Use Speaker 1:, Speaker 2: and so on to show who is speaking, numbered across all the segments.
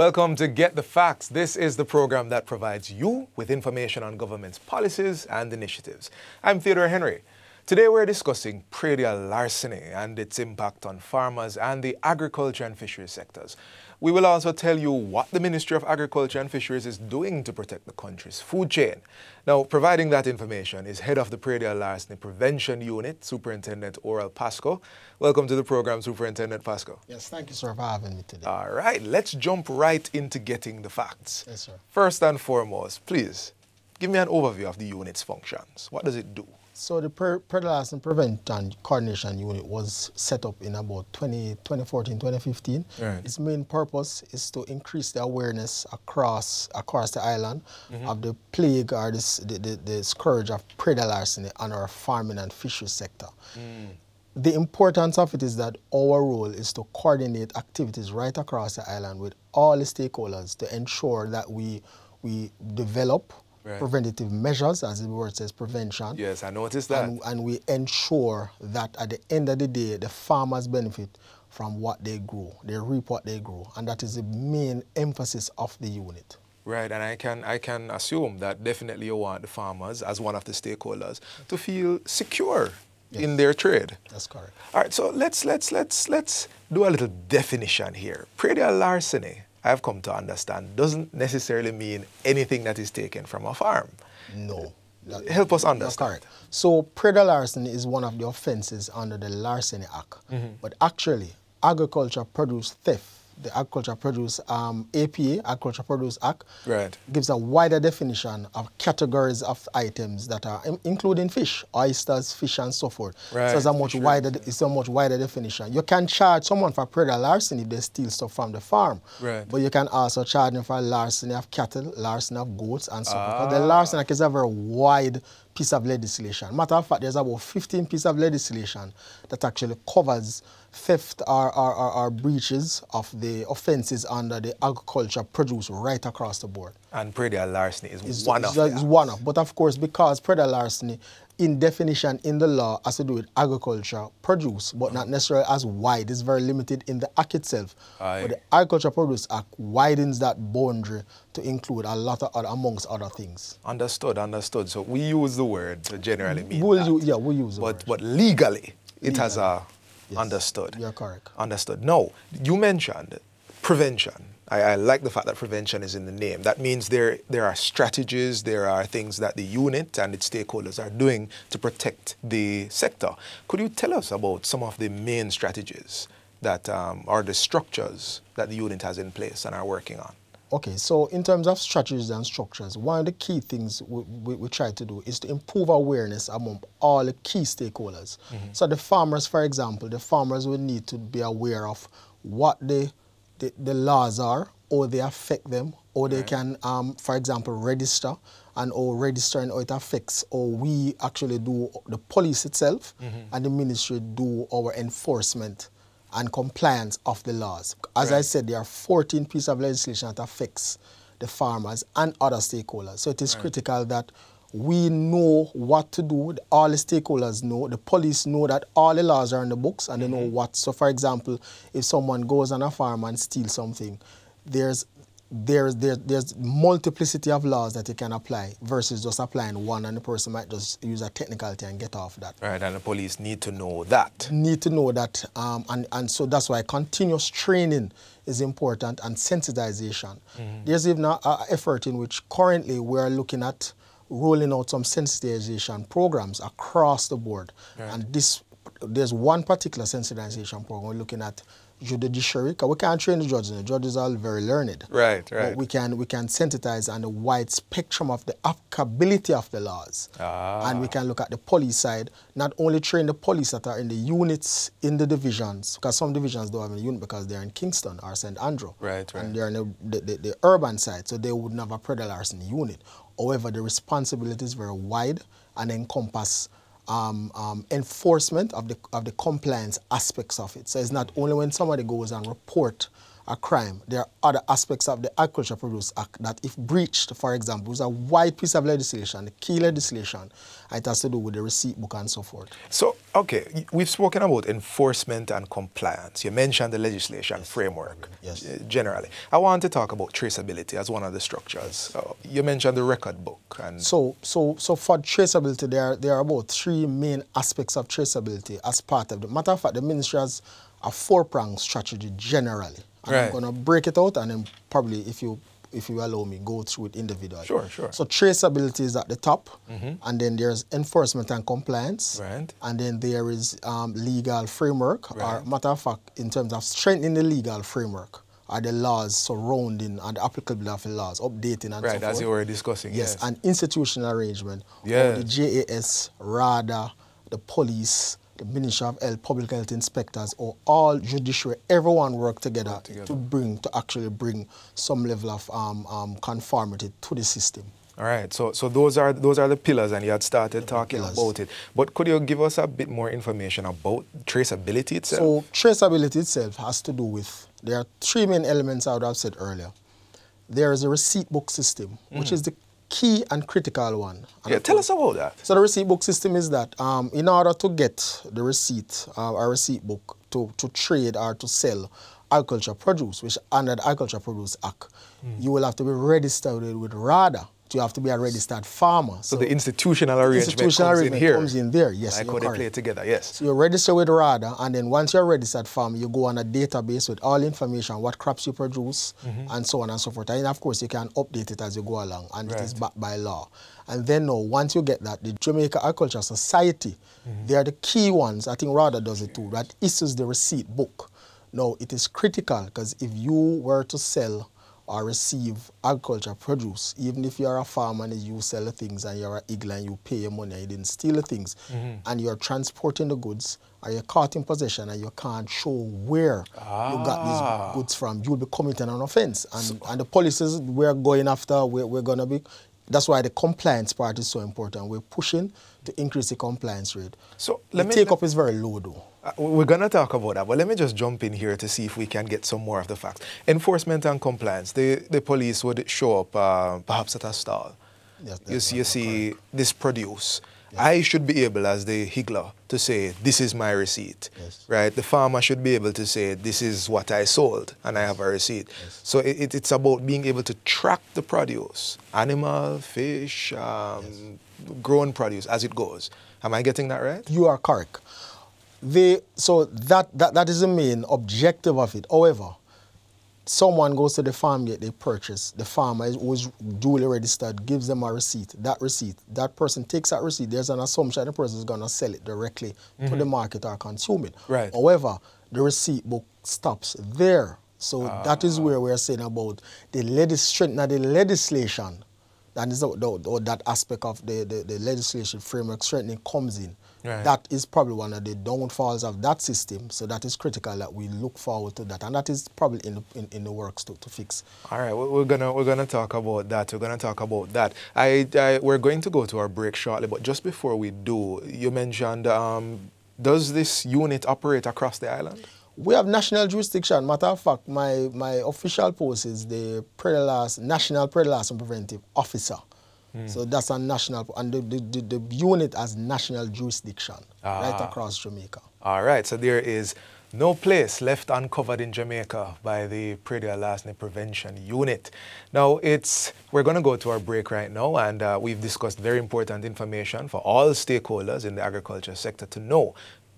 Speaker 1: Welcome to Get the Facts. This is the program that provides you with information on government's policies and initiatives. I'm Theodore Henry. Today we're discussing predial larceny and its impact on farmers and the agriculture and fisheries sectors. We will also tell you what the Ministry of Agriculture and Fisheries is doing to protect the country's food chain. Now, providing that information is head of the Predial Larceny Prevention Unit, Superintendent Oral Pascoe. Welcome to the program, Superintendent Pascoe.
Speaker 2: Yes, thank you, sir, for having me today.
Speaker 1: All right, let's jump right into getting the facts.
Speaker 2: Yes, sir.
Speaker 1: First and foremost, please give me an overview of the unit's functions. What does it do?
Speaker 2: So the Prevention Prevention Coordination Unit was set up in about 20, 2014, 2015. Right. Its main purpose is to increase the awareness across across the island mm -hmm. of the plague or this, the, the, the scourge of larceny on our farming and fisheries sector. Mm. The importance of it is that our role is to coordinate activities right across the island with all the stakeholders to ensure that we, we develop right. preventative measures, as the word says, prevention.
Speaker 1: Yes, I noticed that.
Speaker 2: And, and, we ensure that at the end of the day, the farmers benefit from what they grow. They reap what they grow. And that is the main emphasis of the unit.
Speaker 1: Right, and I can, I can assume that definitely you want the farmers, as one of the stakeholders, to feel secure yes. in their trade.
Speaker 2: That's correct.
Speaker 1: All right, so let's, let's, let's, let's do a little definition here. Predial larceny I've come to understand doesn't necessarily mean anything that is taken from a farm.
Speaker 2: No.
Speaker 1: That, Help us understand.
Speaker 2: correct. So predial larceny is one of the offenses under the Larceny Act. Mm -hmm. But actually, agriculture produce theft the Agriculture Produce um, APA, Agriculture Produce Act,
Speaker 1: right.
Speaker 2: gives a wider definition of categories of items that are, including fish, oysters, fish, and so forth. Right. So it's a much wider, it's a much wider definition. You can charge someone for predial larceny if they steal stuff from the farm,
Speaker 1: right.
Speaker 2: but you can also charge them for larceny of cattle, larceny of goats, and so ah. forth. The larceny is a very wide piece of legislation. Matter of fact, there's about 15 pieces of legislation that actually covers theft or, or, or, or, breaches of the offences under the agriculture produce right across the board.
Speaker 1: And predial larceny is, is one of
Speaker 2: them. Is one of, but of course, because predial larceny in definition in the law has to do with agriculture produce, but not necessarily as wide. It's very limited in the act itself. Aye. But the Agriculture Produce Act widens that boundary to include a lot of other, amongst other things.
Speaker 1: Understood, understood. So we use the word to generally mean
Speaker 2: we'll
Speaker 1: that.
Speaker 2: Use, yeah, we use
Speaker 1: but,
Speaker 2: word.
Speaker 1: But legally, it has a yes. understood.
Speaker 2: You're correct.
Speaker 1: Understood. No, you mentioned prevention. I, I, like the fact that prevention is in the name. That means there, there are strategies, there are things that the unit and its stakeholders are doing to protect the sector. Could you tell us about some of the main strategies that um, are the structures that the unit has in place and are working on?
Speaker 2: Okay, so in terms of strategies and structures, one of the key things we, we, we try to do is to improve awareness among all the key stakeholders. Mm -hmm. So the farmers, for example, the farmers will need to be aware of what the the, the laws are, or they affect them, or they right. can, um, for example, register and or register and how it affects, or we actually do the police itself mm -hmm. and the ministry do our enforcement and compliance of the laws. As right. I said, there are 14 pieces of legislation that affects the farmers and other stakeholders. So it is right. critical that we know what to do. All the stakeholders know. The police know that all the laws are in the books and mm -hmm. they know mm-hmm. what. So, for example, if someone goes on a farm and steals something, there's there's there, there's multiplicity of laws that you can apply versus just applying one and the person might just use a technicality and get off that.
Speaker 1: Right, and the police need to know that.
Speaker 2: Need to know that, um, and, and so that's why continuous training is important and sensitization. Mm -hmm. There's even an effort in which currently we're looking at rolling out some sensitization programs across the board. Right. And this, there's one particular sensitization program we're looking at judiciary, we can't train the judges. The judges are all very learned.
Speaker 1: Right, right.
Speaker 2: But we can, we can sensitize on the wide spectrum of the applicability of the laws. Ah. And we can look at the police side, not only train the police that are in the units, in the divisions, because some divisions don't have a unit because they're in Kingston or St. Andrew.
Speaker 1: Right, right.
Speaker 2: And they're in the, the, the, the urban side, so they wouldn't have a predial larceny unit. However, the responsibility is very wide and encompass um, um, enforcement of the, of the compliance aspects of it. So it's not only when somebody goes and report a crime, there are other aspects of the Agriculture Produce Act that, if breached, for example, is a wide piece of legislation, key legislation, it has to do with the receipt book and so forth.
Speaker 1: So, okay, we've spoken about enforcement and compliance. You mentioned the legislation yes. framework yes. Uh, generally. I want to talk about traceability as one of the structures. Uh, you mentioned the record book. and
Speaker 2: So, so, so for traceability, there, there are about three main aspects of traceability as part of the matter of fact, the ministry has a four-pronged strategy generally. And right. I'm going to break it out and then probably, if you if you allow me, go through it individually.
Speaker 1: Sure, sure.
Speaker 2: So traceability is at the top, mm -hmm. and then there's enforcement and compliance,
Speaker 1: right.
Speaker 2: and then there is um, legal framework, right. or matter of fact, in terms of strengthening the legal framework, are the laws surrounding and the applicability of the laws, updating and
Speaker 1: right,
Speaker 2: so forth.
Speaker 1: as you were discussing, yes.
Speaker 2: yes. and institutional arrangement,
Speaker 1: yes.
Speaker 2: the JAS, RADA, the police, the Ministry of Health, public health inspectors, or all judiciary, everyone work together, work together. to bring, to actually bring some level of um, um, conformity to the system.
Speaker 1: All right, so so those are those are the pillars, and you had started talking pillars. about it. But could you give us a bit more information about traceability itself?
Speaker 2: So traceability itself has to do with there are three main elements I would have said earlier. There is a receipt book system, mm -hmm. which is the key and critical one.
Speaker 1: And yeah, tell us about that.
Speaker 2: So the receipt book system is that um, in order to get the receipt, uh, a receipt book to, to trade or to sell agriculture produce, which under the Agriculture Produce Act, mm. you will have to be registered with RADA you have to be a registered farmer.
Speaker 1: So, so the institutional arrangement
Speaker 2: institutional
Speaker 1: comes
Speaker 2: arrangement
Speaker 1: in here.
Speaker 2: comes in there, yes.
Speaker 1: Like how they play together, yes.
Speaker 2: So you register with RADA, and then once you're a registered farmer, you go on a database with all information, what crops you produce, mm -hmm. and so on and so forth. And of course, you can update it as you go along, and right. it is backed by law. And then now, once you get that, the Jamaica Agriculture Society, mm -hmm. they are the key ones, I think RADA does it too, that issues the receipt book. Now, it is critical, because if you were to sell or receive agriculture produce, even if you're a farmer and you sell the things and you're an eagle and you pay your money and you didn't steal the things, mm -hmm. and you're transporting the goods, or you're caught in possession and you can't show where ah. you got these ah. goods from, you'll be committing an offense. And, so, and the policies we're going after, we're, we're going to be, that's why the compliance part is so important. We're pushing to increase the compliance rate. So let the me take up is very low though.
Speaker 1: Uh, we're going to talk about that, but let me just jump in here to see if we can get some more of the facts. Enforcement and compliance. The, the police would show up uh, perhaps at a stall. Yes, you see, you see this produce. Yes. I should be able, as the higgler, to say, this is my receipt, yes. right? The farmer should be able to say, this is what I sold, and I have a receipt. Yes. So it, it's about being able to track the produce, animal, fish, um, grown produce, as it goes. Am I getting that right?
Speaker 2: You are correct. They, so that, that, that is the main objective of it. However, someone goes to the farm they purchase, the farmer is, who is duly registered, gives them a receipt. That receipt, that person takes that receipt, there's an assumption the person is going to sell it directly mm -hmm. to the mm-hmm. market or consume it.
Speaker 1: Right.
Speaker 2: However, the receipt book stops there. So ah. that is where we're saying about the, legis the legislation, that is the, the, that aspect of the, the, the legislation framework strengthening comes in. Right. That is probably one of the downfalls of that system. So that is critical that we look forward to that, and that is probably in the, in, in the works to, to fix.
Speaker 1: All right, we're gonna we're gonna talk about that. We're gonna talk about that. I, I we're going to go to our break shortly, but just before we do, you mentioned um, does this unit operate across the island?
Speaker 2: We have national jurisdiction. Matter of fact, my, my official post is the National Praedial Preventive Officer. Mm. So that's a national, and the, the, the, the unit has national jurisdiction ah. right across Jamaica.
Speaker 1: All right, so there is no place left uncovered in Jamaica by the Praedial Larceny Prevention Unit. Now, it's we're going to go to our break right now, and uh, we've discussed very important information for all stakeholders in the agriculture sector to know,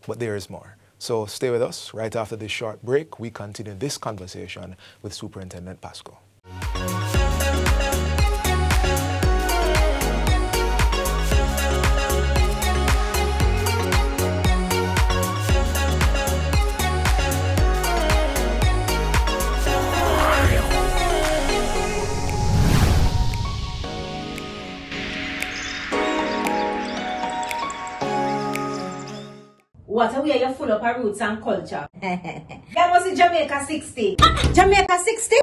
Speaker 1: but there is more. So stay with us. Right after this short break, we continue this conversation with Superintendent Pascoe.
Speaker 3: What a way you're full of our roots and culture. that was in Jamaica 60. Jamaica 60?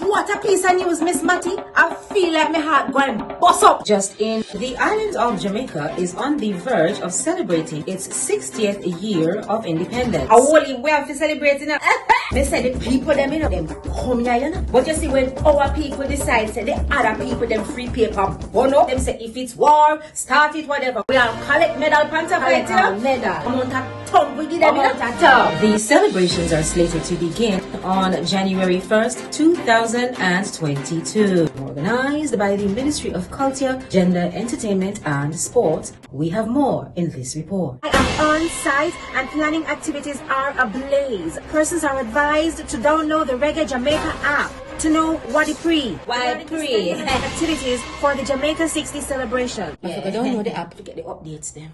Speaker 3: What a piece of news, Miss Matty. I feel like my heart going bust up.
Speaker 4: Just in, the island of Jamaica is on the verge of celebrating its 60th year of independence.
Speaker 3: A holy way of celebrating it. They say the people them, you know, them come here, you know. But you see, when our people decide, say the other people them free paper, burn up, them say if it's war, start it, whatever. We are collect medal, panta,
Speaker 4: Collect
Speaker 3: you know.
Speaker 4: our medal.
Speaker 3: Amount we give them, you know.
Speaker 4: Amount of tongue. The celebrations are slated to begin on January 1st, 2022. Organized by the Ministry of Culture, Gender, Entertainment and Sport. We have more in this report.
Speaker 3: I am on site and planning activities are ablaze. Persons are advised to download the Reggae Jamaica app to know what it pre.
Speaker 4: What pre.
Speaker 3: activities for the Jamaica 60 celebration.
Speaker 4: I forgot to download the app to get the updates then.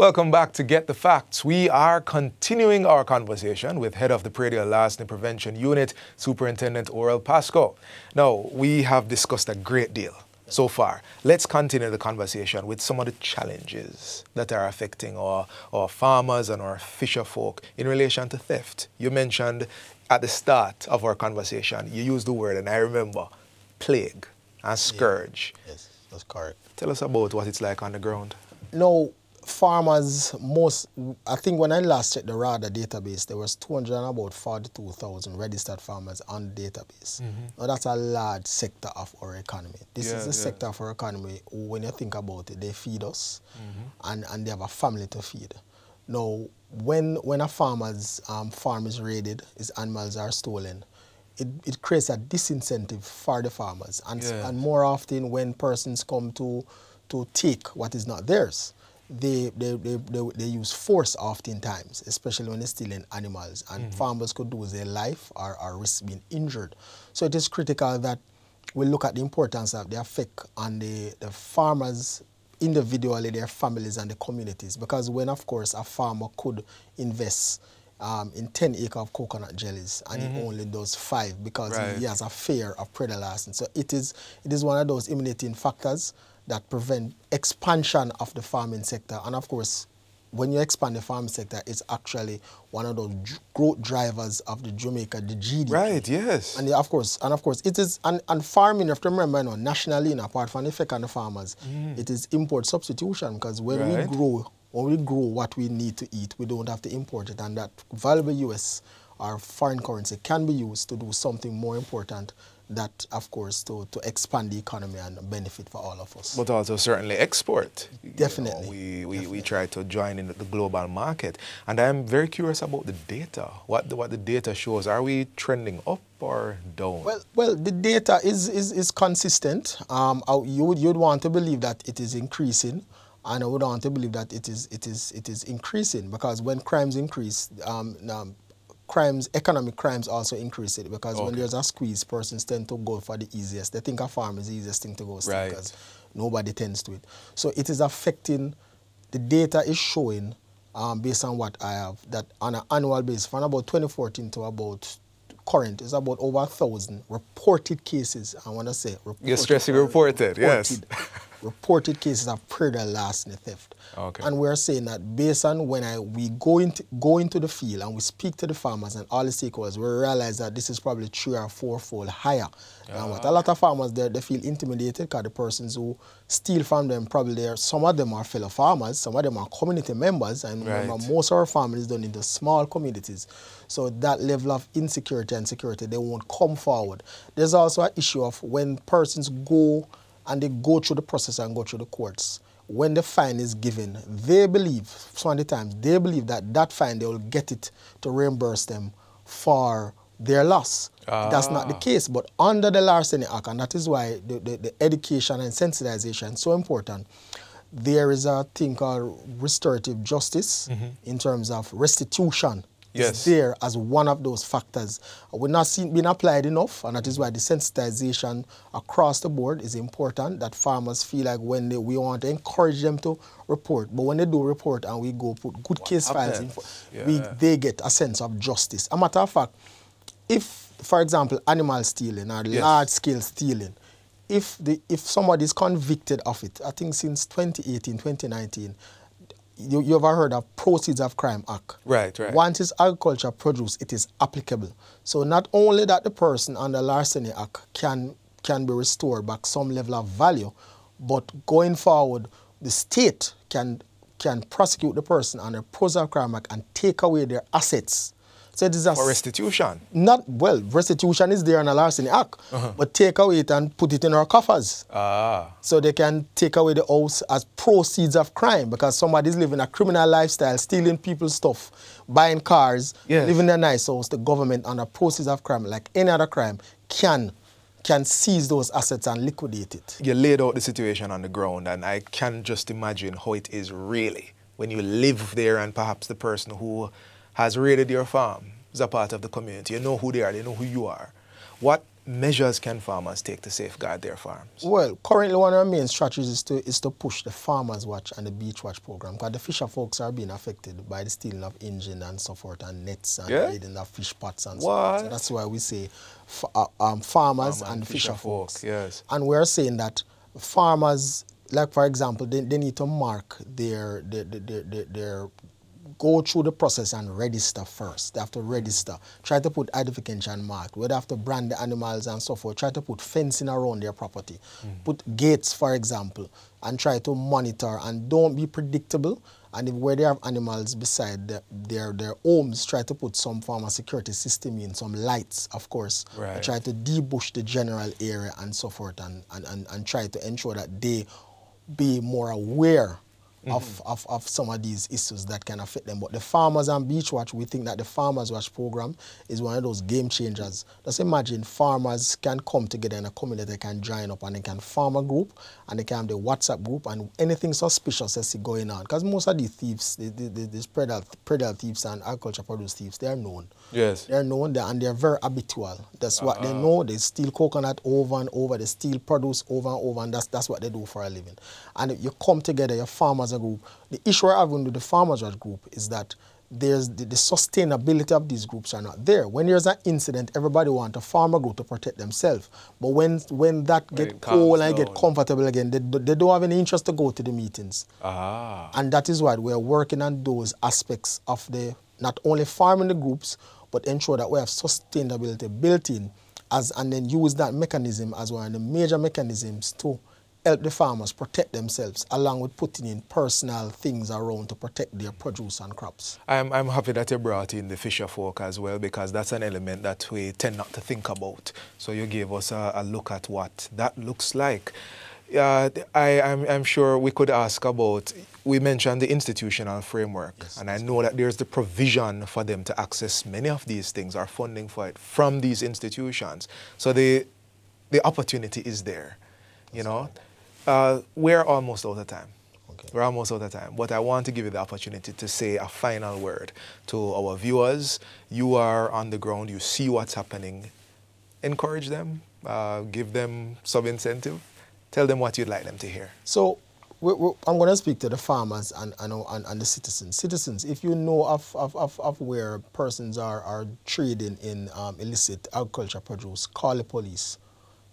Speaker 1: Welcome back to Get the Facts. We are continuing our conversation with head of the Praedial Larceny Prevention Unit, Superintendent Oral Pascoe. Now, we have discussed a great deal so far. Let's continue the conversation with some of the challenges that are affecting our, our farmers and our fisher folk in relation to theft. You mentioned at the start of our conversation, you used the word, and I remember, plague and scourge.
Speaker 2: Yes, that's correct.
Speaker 1: Tell us about what it's like on the ground.
Speaker 2: No, farmers, most, I think when I last checked the RADA database, there was 200 and about 42,000 registered farmers on the database. Now that's a large sector of our economy. This
Speaker 1: Yeah,
Speaker 2: is a
Speaker 1: yeah.
Speaker 2: sector of our economy, when you think about it, they feed us and, and they have a family to feed. Now, when, when a farmer's um, farm is raided, his animals are stolen, it, it creates a disincentive for the farmers. And,
Speaker 1: Yeah.
Speaker 2: and more often when persons come to, to take what is not theirs, they, they, they, they, they use force oftentimes, especially when they're stealing animals. And farmers could lose their life or, or risk being injured. So it is critical that we look at the importance of the effect on the, the farmers individually, their families and the communities. Because when, of course, a farmer could invest um, in 10 acre of coconut jellies and he only does five because
Speaker 1: Right.
Speaker 2: he has a fear of predator. So it is, it is one of those emanating factors that prevent expansion of the farming sector. And of course, when you expand the farming sector, it's actually one of those dr- growth drivers of the Jamaica, the GDP.
Speaker 1: Right, yes.
Speaker 2: And of course, and of course, it is and, and farming. You have to remember, you know, nationally, know, apart from the effect on the farmers, mm. it is import substitution because when
Speaker 1: Right.
Speaker 2: we grow, when we grow what we need to eat, we don't have to import it, and that valuable US or foreign currency can be used to do something more important. That, of course, to, to expand the economy and benefit for all of us.
Speaker 1: but also certainly export. You know,
Speaker 2: Definitely.
Speaker 1: we, we, we try to join in the global market. And I'm very curious about the data. What the, what the data shows. Are we trending up or down?
Speaker 2: Well, well, the data is, is, is consistent. Um, you would you'd want to believe that it is increasing, and I would want to believe that it is it is it is increasing because when crimes increase, um, um, crimes economic crimes also increase it because when there's a squeeze, persons tend to go for the easiest. They think a farm is the easiest thing to go
Speaker 1: Right.
Speaker 2: because nobody tends to it. So it is affecting. The data is showing, um, based on what I have, that on an annual basis, from about 2014 to about current, is about over a thousand reported cases. I want to say reported.
Speaker 1: You're stressing reported, yes.
Speaker 2: Reported cases of predial larceny theft.
Speaker 1: Okay.
Speaker 2: And we're saying that based on when I, we go into, go into the field and we speak to the farmers and all the stakeholders, we realize that this is probably three or fourfold higher than what. A ah. lot of farmers, they, they feel intimidated because the persons who steal from them, probably they're, some of them are fellow farmers, some of them are community members, and remember, most of our families done into small communities. So that level of insecurity and security, they won't come forward. There's also an issue of when persons go and they go through the process and go through the courts. When the fine is given, they believe, some of the times, they believe that that fine, they will get it to reimburse them for their loss. That's not the
Speaker 1: Ah.
Speaker 2: case, but under the Larceny Act, and that is why the, the, the education and sensitization is so important, there is a thing called restorative justice in terms of restitution.
Speaker 1: Yes.
Speaker 2: Is there as one of those factors. We're not seen, being applied enough, and that is why the sensitization across the board is important. That farmers feel like when they, we want to encourage them to report, but when they do report and we go put good case files in,
Speaker 1: happens?
Speaker 2: we,
Speaker 1: Yeah.
Speaker 2: they get a sense of justice. A matter of fact, if, for example, animal stealing or
Speaker 1: Yes.
Speaker 2: large scale stealing, if the if somebody is convicted of it, I think since 2018, 2019, you, you ever heard of Proceeds of Crime Act?
Speaker 1: Right, right.
Speaker 2: Once it's agriculture produce, it is applicable. So not only that the person under Larceny Act can can be restored back some level of value, but going forward, the state can can prosecute the person under Proceeds of Crime Act and take away their assets
Speaker 1: so it is a... For restitution?
Speaker 2: Not, well, restitution is there in a larceny act, uh -huh. but take away it and put it in our coffers.
Speaker 1: Ah.
Speaker 2: So they can take away the house as proceeds of crime because somebody's living a criminal lifestyle, stealing people's stuff, buying cars, yes. living in a nice house. The government, under proceeds of crime, like any other crime, can can seize those assets and liquidate it.
Speaker 1: You laid out the situation on the ground, and I can just imagine how it is really when you live there and perhaps the person who has raided your farm is a part of the community. You know who they are, they know who you are. What measures can farmers take to safeguard their farms?
Speaker 2: Well, currently one of our main strategies is to, is to push the Farmers Watch and the Beach Watch program because the fisher folks are being affected by the stealing of engine and so forth and nets and yeah? raiding of fish pots and so forth. So that's why we say uh, um, farmers Farmer and fisher, fisher folks.
Speaker 1: Folk, yes.
Speaker 2: And we're saying that farmers, like for example, they, they need to mark their, their, their, their, their go through the process and register first. They have to register. Try to put identification mark. Where they have to brand the animals and so forth. Try to put fencing around their property. Mm. Put gates, for example, and try to monitor and don't be predictable. And if where they have animals beside the, their their homes, try to put some form of security system in, some lights, of course.
Speaker 1: Right.
Speaker 2: Try to debush the general area and so forth and, and, and, and try to ensure that they be more aware Mm -hmm. of, of, of some of these issues that can affect them. But the Farmers and Beach Watch, we think that the Farmers Watch program is one of those game changers. Just imagine farmers can come together in a community, they can join up and they can form a group and they can have the WhatsApp group and anything suspicious that's going on. Because most of these thieves, the, the, the, these predator, predator thieves and agriculture produce thieves, they are known.
Speaker 1: Yes.
Speaker 2: They're known there and they're very habitual. That's what uh -huh. they ah. know. They steal coconut over and over, they steal produce over and over, and that's, that's what they do for a living. And if you come together, your farmers a group, the issue we're having with the farmers group is that there's the, the, sustainability of these groups are not there. When there's an incident, everybody wants a farmer group to protect themselves. But when when that when get cold and get comfortable again, they, they don't have any interest to go to the meetings.
Speaker 1: Ah.
Speaker 2: And that is why we're working on those aspects of the not only farming the groups, but ensure that we have sustainability built in as and then use that mechanism as one of the major mechanisms to help the farmers protect themselves along with putting in personal things around to protect their produce and crops.
Speaker 1: I'm, I'm happy that you brought in the fisher folk as well because that's an element that we tend not to think about. So you gave us a, a look at what that looks like. Uh, I, I'm, I'm, sure we could ask about, we mentioned the institutional framework, yes, and I know that there's the provision for them to access many of these things or funding for it from these institutions. So the, the opportunity is there, you know. Uh, we're almost out of time. Okay. We're almost out of time, but I want to give you the opportunity to say a final word to our viewers. You are on the ground, you see what's happening. Encourage them, uh, give them some incentive Tell them what you'd like them to hear.
Speaker 2: So we, we, I'm going to speak to the farmers and, and, and, and, the citizens. Citizens, if you know of, of, of, of where persons are, are trading in um, illicit agriculture produce, call the police.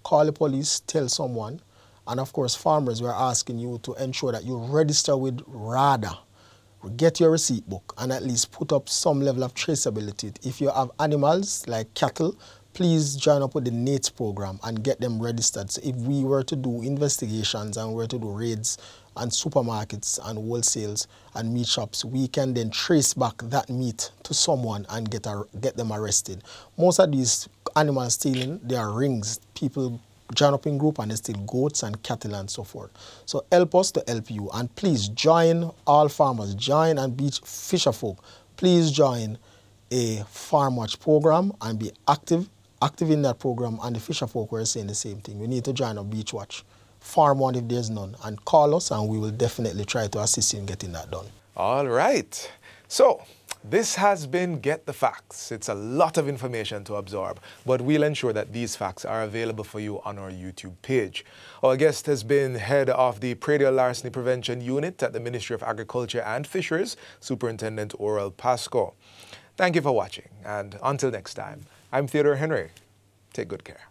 Speaker 2: Call the police, tell someone. And of course, farmers, we're asking you to ensure that you register with RADA. Get your receipt book and at least put up some level of traceability. If you have animals like cattle, please join up with the NAITS program and get them registered. So if we were to do investigations and were to do raids and supermarkets and wholesales and meat shops, we can then trace back that meat to someone and get, a, get them arrested. Most of these animal stealing, they are rings. People join up in group and they steal goats and cattle and so forth. So help us to help you. And please join all farmers, join and beach fisher folk. Please join a farm watch program and be active active in that program and the fisher folk were saying the same thing. We need to join a beach watch, farm one if there's none, and call us and we will definitely try to assist you in getting that done.
Speaker 1: All right. So this has been Get the Facts. It's a lot of information to absorb, but we'll ensure that these facts are available for you on our YouTube page. Our guest has been head of the Praedial Larceny Prevention Unit at the Ministry of Agriculture and Fisheries, Superintendent Oral Pascoe. Thank you for watching, and until next time, I'm Theodore Henry. Take good care.